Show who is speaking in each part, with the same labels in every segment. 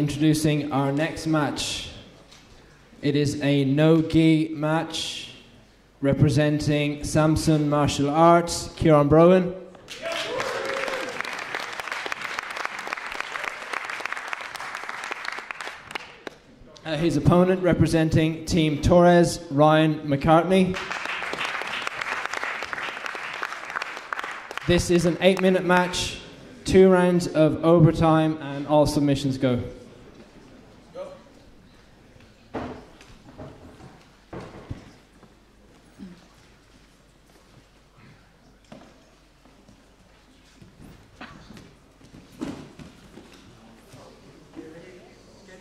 Speaker 1: Introducing our next match. It is a no gi match representing Samson Martial Arts, Ciaran Brohan. Uh, his opponent representing Team Torres, Ryan McCartney. This is an eight minute match, two rounds of overtime, and all submissions go.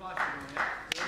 Speaker 2: Keep your posture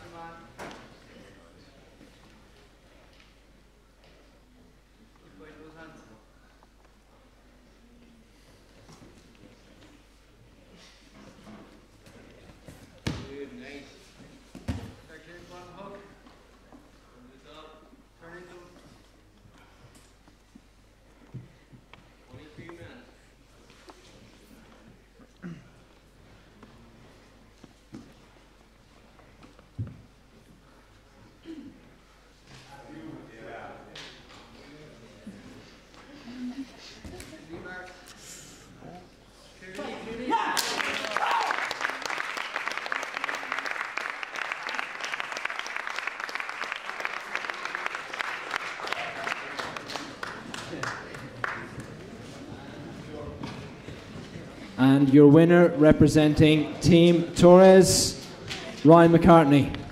Speaker 2: Back to
Speaker 1: And your winner representing Team Torres, Ryan McCartney.